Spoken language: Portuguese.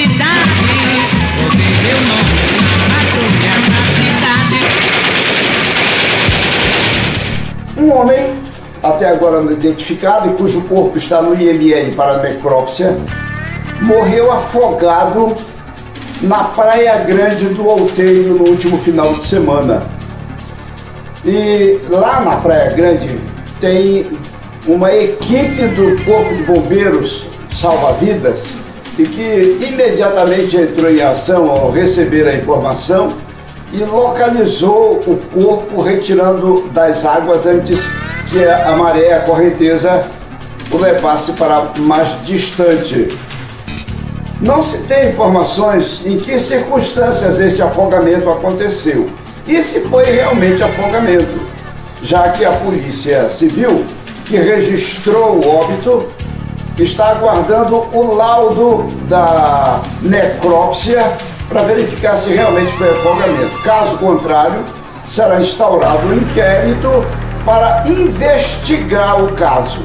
cidade. Ouvi meu nome, patrulha na cidade. Um homem, até agora não identificado e cujo corpo está no IML para necrópsia, morreu afogado na Praia Grande do Outeiro no último final de semana. E lá na Praia Grande tem uma equipe do Corpo de Bombeiros Salva-Vidas e que imediatamente entrou em ação ao receber a informação e localizou o corpo retirando das águas antes que a maré, a correnteza, o levasse para mais distante. Não se tem informações em que circunstâncias esse afogamento aconteceu e se foi realmente afogamento, já que a Polícia Civil, que registrou o óbito, está aguardando o laudo da necrópsia para verificar se realmente foi afogamento. Caso contrário, será instaurado um inquérito para investigar o caso.